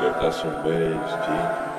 get that some waves, G.